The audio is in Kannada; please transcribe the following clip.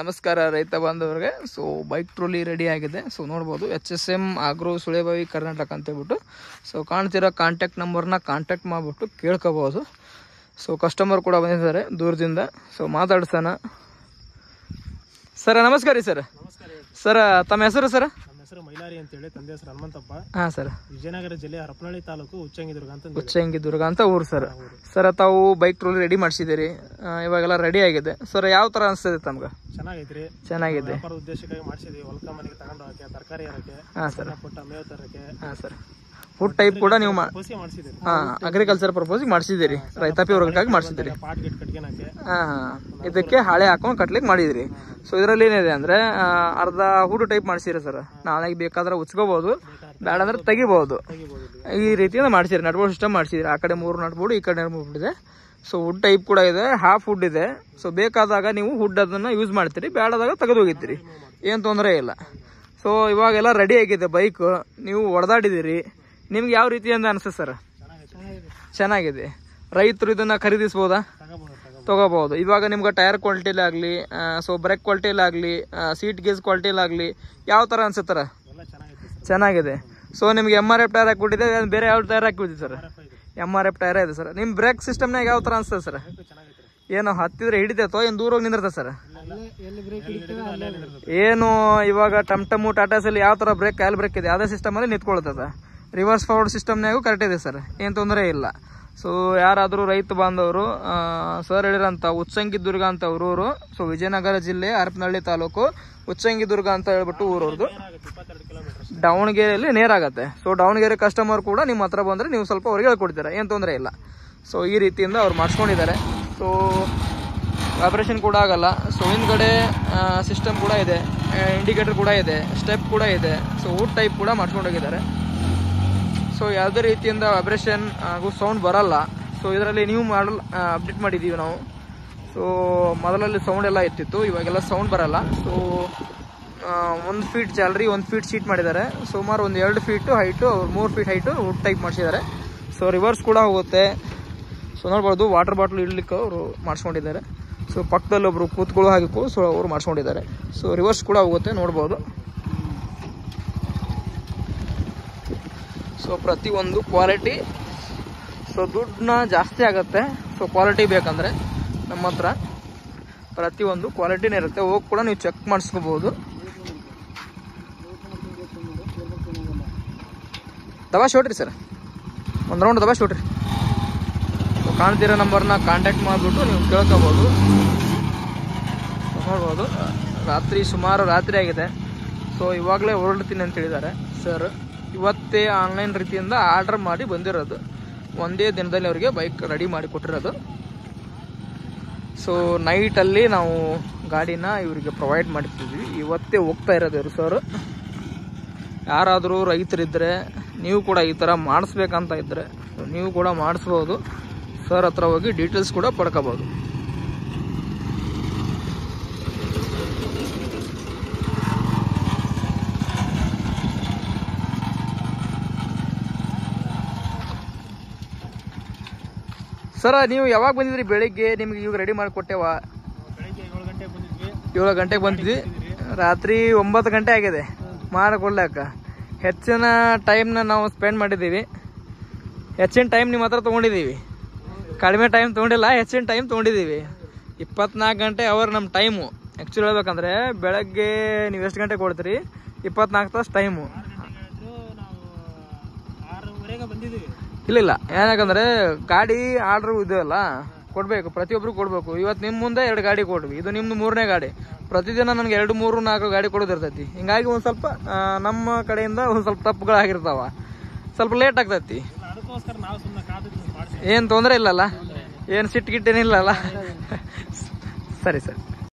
ನಮಸ್ಕಾರ ರೈತ ಬಾಂಧವರಿಗೆ. ಸೊ ಬೈಕ್ ಟ್ರೋಲಿ ರೆಡಿ ಆಗಿದೆ. ಸೊ ನೋಡ್ಬೋದು. H S M agro Sulebavi Karnataka ಅಂತ ಹೇಳ್ಬಿಟ್ಟು. ಸೊ ಕಾಣ್ತಿರೋ ಕಾಂಟ್ಯಾಕ್ಟ್ ನಂಬರ್ನ ಕಾಂಟ್ಯಾಕ್ಟ್ ಮಾಡಿಬಿಟ್ಟು ಕೇಳ್ಕೋಬೋದು. ಸೊ ಕಸ್ಟಮರ್ ಕೂಡ ಬಂದಿದ್ದಾರೆ ದೂರದಿಂದ. ಸೊ ಮಾತಾಡ್ಸೋಣ. ಸರ ನಮಸ್ಕಾರ ರೀ ಸರ್. ಸರ ತಮ್ಮ ಹೆಸರು ಸರ್ ಹೆಸರು ಮೈಲಾರಿ ಅಂತೇಳಿ ತಂದೆ ಹೆಸರು ಹನುಮಂತಪ್ಪ. ಹಾ ಸರ್. ವಿಜಯನಗರ ಜಿಲ್ಲೆ ಹರಪನಹಳ್ಳಿ ತಾಲೂಕು ಉಚ್ಚಂಗಿ ದುರ್ಗ ಅಂತ ಉಚ್ಚಂಗಿ ದುರ್ಗ ಅಂತ ಊರು ಸರ್. ಸರ್ ತಾವು ಬೈಕ್ ಟ್ರೋಲ್ ರೆಡಿ ಮಾಡಿಸಿದಿರಿ ಇವಾಗೆಲ್ಲ ರೆಡಿ ಆಗಿದೆ. ಸರ್ ಯಾವ ತರ ಅನಿಸ್ತದೆ ತಮ್ಗೆ? ಚೆನ್ನಾಗೈತ್ರಿ. ಚೆನ್ನಾಗಿದೆ. ವ್ಯಾಪಾರ ಉದ್ದೇಶಕ್ಕಾಗಿ ಮಾಡಿಸಿದ್ವಿ. ಹೊಲಕ ಮನೆಗೆ ತಗೊಂಡು ಹಾಕಿ ತರಕಾರಿ ಹಾಕಿ ಹಾ ಸರ್. ಪುಟ್ಟ ಮೇವು ತರಕ್ಕೆ ಹಾ ಸರ್. ಫುಡ್ ಟೈಪ್ ಕೂಡ ನೀವು ಅಗ್ರಿಕಲ್ಚರ್ ಪರ್ಪೋಸ್ ಮಾಡಿಸಿದ್ದೀರಿ. ರೈತಾಪಿ ವರ್ಗಕ್ಕಾಗಿ ಹಾಂ ಇದಕ್ಕೆ ಹಾಳೆ ಹಾಕೊಂಡು ಕಟ್ಲಿಕ್ಕೆ ಮಾಡಿದಿರಿ ಸೊ ಇದರಲ್ಲಿ ಏನಿದೆ ಅಂದ್ರೆ ಅರ್ಧ ಹೂಡು ಟೈಪ್ ಮಾಡಿಸಿರಿ ಸರ್ ನಾಳೆಗೆ ಬೇಕಾದ್ರೆ ಉಚ್ಕೋಬಹುದು ಬೇಡ ಅಂದ್ರೆ ತೆಗಿಬಹುದು. ಈ ರೀತಿಯಿಂದ ಮಾಡಿಸಿರಿ ನಟ್ಬೋರ್ಡ್ ಸಿಸ್ಟಮ್ ಮಾಡಿಸಿದ್ರಿ ಆ ಕಡೆ ಮೂರು ನಟ್ಬೋರ್ಡ್ ಈ ಕಡೆ ಮೂರು ಇದೆ. ಸೊ ವುಡ್ ಟೈಪ್ ಕೂಡ ಇದೆ ಹಾಫ್ ವುಡ್ ಇದೆ. ಸೊ ಬೇಕಾದಾಗ ನೀವು ಹುಡ್ ಅದನ್ನು ಯೂಸ್ ಮಾಡ್ತೀರಿ ಬೇಡದಾಗ ತೆಗೆದು ಹೋಗಿದ್ದೀರಿ ಏನು ತೊಂದರೆ ಇಲ್ಲ. ಸೊ ಇವಾಗೆಲ್ಲ ರೆಡಿ ಆಗಿದೆ ಬೈಕ್ ನೀವು ಹೊಡೆದಾಡಿದ್ದೀರಿ. ನಿಮ್ಗೆ ಯಾವ ರೀತಿಯಿಂದ ಅನಿಸುತ್ತೆ ಸರ್? ಚೆನ್ನಾಗೈತೆ ಚೆನ್ನಾಗಿದೆ. ರೈತರು ಇದನ್ನ ಖರೀದಿಸ್ಬೋದಾ? ತಗೋಬಹುದು ಇವಾಗ ನಿಮ್ಗೆ ಟೈರ್ ಕ್ವಾಲಿಟಿಲಾಗಲಿ ಸೊ ಬ್ರೇಕ್ ಕ್ವಾಲಿಟಿಲಾಗಲಿ ಸೀಟ್ ಗೇಜ್ ಕ್ವಾಲಿಟಿಲಾಗಲಿ ಯಾವ ಥರ ಅನ್ಸುತ್ತಾರ ಸರ್? ಚೆನ್ನಾಗಿದೆ ಸೊ ನಿಮ್ಗೆ ಎಂ ಆರ್ ಎಫ್ ಟೈರ್ ಹಾಕ್ಬಿಟ್ಟಿದೆ ಬೇರೆ ಯಾವ tyre ಹಾಕಿಬಿಟ್ಟಿದೆ sir? M R F tyre ಇದೆ ಸರ್. ನಿಮ್ಮ ಬ್ರೇಕ್ ಸಿಸ್ಟಮ್ನಾಗ ಯಾವ ಥರ ಅನ್ಸುತ್ತೆ ಸರ್? ಏನು ಹತ್ತಿದ್ರೆ ಹಿಡಿತೈತೋ? ಏನು ದೂರ ಹೋಗಿ ನಿಂದಿರ್ತದೆ ಸರ್ ಏನು ಇವಾಗ ಟಮ್ ಟಮು ಟಾಟಾಸಲ್ಲಿ ಯಾವ ಥರ ಬ್ರೇಕ್ ಕಾಲ್ ಬ್ರೇಕ್ ಇದೆ ಅದೇ ಸಿಸ್ಟಮಲ್ಲಿ ನಿಂತ್ಕೊಳ್ತದೆ ರಿವರ್ಸ್ ಫಾರ್ವರ್ಡ್ ಸಿಸ್ಟಮ್ನಾಗೂ ಕರೆಕ್ಟ್ ಇದೆ ಸರ್. ಏನು ತೊಂದರೆ ಇಲ್ಲ. ಸೊ ಯಾರಾದರೂ ರೈತ ಬಾಂಧವರು ಸರ್ ಹೇಳಿರೋಂಥ ಉಚ್ಚಂಗಿ ದುರ್ಗ ಅಂತ ಊರವರು ಸೊ ವಿಜಯನಗರ ಜಿಲ್ಲೆ ಹರಪನಹಳ್ಳಿ ತಾಲೂಕು ಉಚ್ಚಂಗಿ ದುರ್ಗ ಅಂತ ಹೇಳ್ಬಿಟ್ಟು ಊರವ್ರದ್ದು ದಾವಣಗೆರೆಯಲ್ಲಿ ನೇರಾಗತ್ತೆ ಸೊ ದಾವಣಗೆರೆ ಕಸ್ಟಮರ್ ಕೂಡ ನಿಮ್ಮ ಹತ್ರ ಬಂದರೆ ನೀವು ಸ್ವಲ್ಪ ಅವ್ರಿಗೆ ಹೇಳ್ಕೊಡ್ತೀರಾ. ಏನು ತೊಂದರೆ ಇಲ್ಲ. ಸೊ ಈ ರೀತಿಯಿಂದ ಅವ್ರು ಮಾಡಿಸ್ಕೊಂಡಿದ್ದಾರೆ. ಸೊ ಆಪ್ರೇಷನ್ ಕೂಡ ಆಗಲ್ಲ. ಸೊ ಹಿಂದ್ಗಡೆ ಸಿಸ್ಟಮ್ ಕೂಡ ಇದೆ. ಇಂಡಿಕೇಟರ್ ಕೂಡ ಇದೆ. ಸ್ಟೆಪ್ ಕೂಡ ಇದೆ. ಸೊ ಊಟ್ ಟೈಪ್ ಕೂಡ ಮಾಡ್ಕೊಂಡೋಗಿದ್ದಾರೆ ಸೊ ಯಾವುದೇ ರೀತಿಯಿಂದ ವೈಬ್ರೇಷನ್ ಹಾಗೂ ಸೌಂಡ್ ಬರಲ್ಲ. ಸೊ ಇದರಲ್ಲಿ ನೀವು ಮಾಡಲ್ ಅಪ್ಡೇಟ್ ಮಾಡಿದ್ದೀವಿ ನಾವು. ಸೊ ಮೊದಲಲ್ಲಿ ಸೌಂಡ್ ಎಲ್ಲ ಇರ್ತಿತ್ತು, ಇವಾಗೆಲ್ಲ ಸೌಂಡ್ ಬರಲ್ಲ. ಸೊ ಒಂದು ಫೀಟ್ ಜಾಲರಿ, ಒಂದು ಫೀಟ್ ಶೀಟ್ ಮಾಡಿದ್ದಾರೆ. ಸುಮಾರು ಒಂದು ಎರಡು ಫೀಟು ಹೈಟು ಮೂರು ಫೀಟ್ ಹೈಟು ವುಡ್ ಟೈಪ್ ಮಾಡಿಸಿದ್ದಾರೆ. ಸೊ ರಿವರ್ಸ್ ಕೂಡ ಹೋಗುತ್ತೆ. ಸೊ ನೋಡ್ಬೋದು ವಾಟರ್ ಬಾಟ್ಲ್ ಇಡ್ಲಿಕ್ಕೆ ಅವರು ಮಾಡಿಸ್ಕೊಂಡಿದ್ದಾರೆ. ಸೊ ಪಕ್ಕದಲ್ಲಿ ಒಬ್ರು ಕೂತ್ಕೊಳ್ಳೋ ಹಾಗೆ ಸೊ, ಅವರು ಮಾಡಿಸ್ಕೊಂಡಿದ್ದಾರೆ. ಸೊ ರಿವರ್ಸ್ ಕೂಡ ಹೋಗುತ್ತೆ, ನೋಡ್ಬೋದು. ಸೊ ಪ್ರತಿಯೊಂದು ಕ್ವಾಲಿಟಿ ಸೊ ದುಡ್ಡನ್ನ ಜಾಸ್ತಿ ಆಗುತ್ತೆ. ಸೊ ಕ್ವಾಲಿಟಿ ಬೇಕಂದ್ರೆ ನಮ್ಮ ಹತ್ರ ಪ್ರತಿಯೊಂದು ಕ್ವಾಲಿಟಿನೇ ಇರುತ್ತೆ. ಹೋಗಿ ಕೂಡ ನೀವು ಚೆಕ್ ಮಾಡಿಸ್ಕೋಬೋದು. ದಬಾ ಶೋಟ್ರಿ ಸರ್. ಒಂದು ರೌಂಡ್ ದಬಾ ಶೋಟ್ರಿ ಸೊ ಕಾಣ್ತಿರೋ ನಂಬರ್ನ ಕಾಂಟ್ಯಾಕ್ಟ್ ಮಾಡಿಬಿಟ್ಟು ನೀವು ಕೇಳ್ಕೋಬೋದು. ನೋಡ್ಬೋದು. ರಾತ್ರಿ ಸುಮಾರು ರಾತ್ರಿ ಆಗಿದೆ. ಸೊ ಇವಾಗಲೇ ಹೊರಡ್ತೀನಿ ಅಂತ ಹೇಳಿದ್ದಾರೆ. ಸರ್ ಇವತ್ತೇ ಆನ್ಲೈನ್ ರೀತಿಯಿಂದ ಆರ್ಡರ್ ಮಾಡಿ ಬಂದಿರೋದು. ಒಂದೇ ದಿನದಲ್ಲಿ ಅವರಿಗೆ ಬೈಕ್ ರೆಡಿ ಮಾಡಿ ಕೊಟ್ಟಿರೋದು. ಸೊ ನೈಟಲ್ಲಿ ನಾವು ಗಾಡಿನ ಇವರಿಗೆ ಪ್ರೊವೈಡ್ ಮಾಡ್ತಿದ್ವಿ. ಇವತ್ತೇ ಹೋಗ್ತಾ ಇರೋದು ಇವರು ಸರ್ ಯಾರಾದರೂ ರೈತರಿದ್ದರೆ ನೀವು ಕೂಡ ಈ ಥರ ಮಾಡಿಸ್ಬೇಕಂತ ಇದ್ದರೆ ನೀವು ಕೂಡ ಮಾಡಿಸ್ಬೋದು. ಸರ್ ಹತ್ರ ಹೋಗಿ ಡೀಟೇಲ್ಸ್ ಕೂಡ ಪಡ್ಕೋಬೋದು. ಸರ, ನೀವು ಯಾವಾಗ ಬಂದಿದ್ರಿ ಬೆಳಿಗ್ಗೆ? ನಿಮ್ಗೆ ಇವಾಗ ರೆಡಿ ಗಂಟೆಗೆ ಬಂದಿದ್ವಿ ಏಳು ಗಂಟೆಗೆ ಬಂದಿದ್ವಿ ರಾತ್ರಿ ಒಂಬತ್ತು ಗಂಟೆ ಆಗಿದೆ. ಮಾಡಿಕೊಡ್ಲಾಕ. ಹೆಚ್ಚಿನ ಟೈಮ್ನ ನಾವು ಸ್ಪೆಂಡ್ ಮಾಡಿದ್ದೀವಿ. ಹೆಚ್ಚಿನ ಟೈಮ್ ನಿಮ್ಮ ಹತ್ರ ತೊಗೊಂಡಿದ್ದೀವಿ. ಕಡಿಮೆ ಟೈಮ್ ತೊಗೊಂಡಿಲ್ಲ, ಹೆಚ್ಚಿನ ಟೈಮ್ ತೊಗೊಂಡಿದ್ದೀವಿ. ಇಪ್ಪತ್ನಾಲ್ಕು ಗಂಟೆ ಅವರ್ ನಮ್ಮ ಟೈಮು ಆ್ಯಕ್ಚುಲಿ ಹೇಳ್ಬೇಕಂದ್ರೆ, ಬೆಳಗ್ಗೆ ನೀವು ಎಷ್ಟು ಗಂಟೆ ಕೊಡ್ತೀರಿ ಇಪ್ಪತ್ನಾಲ್ಕು ತಾಸು ಟೈಮು ಇಲ್ಲ ಇಲ್ಲ. ಏನಕಂದ್ರೆ ಗಾಡಿ ಆರ್ಡ್ರ್ ಇದೆಯಲ್ಲ ಕೊಡಬೇಕು ಪ್ರತಿಯೊಬ್ಬರು ಕೊಡಬೇಕು. ಇವತ್ತು ನಿಮ್ಮ ಮುಂದೆ ಎರಡು ಗಾಡಿ ಕೊಡ್ವಿ. ಇದು ನಿಮ್ದು ಮೂರನೇ ಗಾಡಿ. ಪ್ರತಿದಿನ ನನಗೆ ಎರಡು ಮೂರು ನಾಲ್ಕು ಗಾಡಿ ಕೊಡೋದಿರ್ತೈತಿ. ಹಿಂಗಾಗಿ ಒಂದು ಸ್ವಲ್ಪ ನಮ್ಮ ಕಡೆಯಿಂದ ಒಂದು ಸ್ವಲ್ಪ ತಪ್ಪುಗಳಾಗಿರ್ತಾವ. ಸ್ವಲ್ಪ ಲೇಟ್ ಆಗ್ತೈತಿ. ಏನು ತೊಂದರೆ ಇಲ್ಲಲ್ಲ? ಏನು ಸಿಟ್ಟು ಗಿಟ್ಟೇನಿಲ್ಲಲ್ಲ ಸರಿ ಸರಿ.